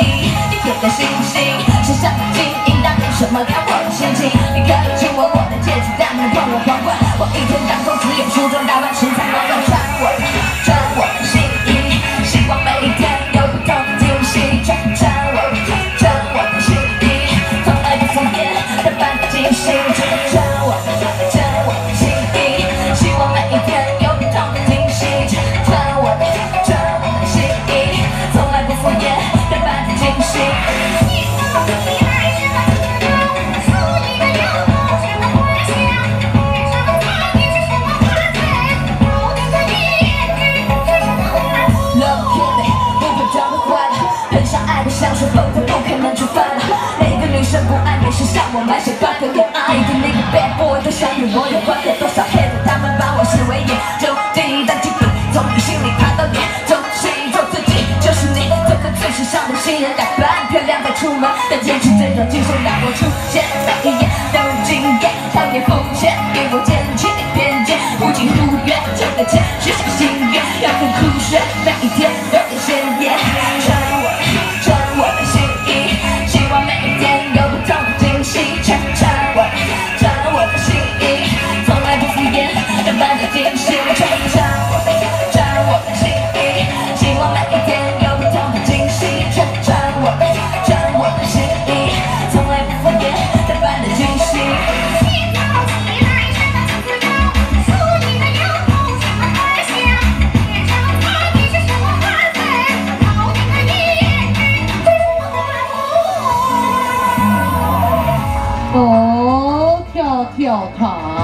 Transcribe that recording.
一点点星星身上扮的精心 Love Kitty，不会装的坏了，喷上爱的香水，否则不可能出发了。哪个女生不爱也是向往买些断扮漂亮再出门，但坚持这种精神让我出现，每一眼都惊艳，当年肤浅，给我坚决偏见，忽近忽远，这个钱是小心愿，要更酷炫，每一天都跳塔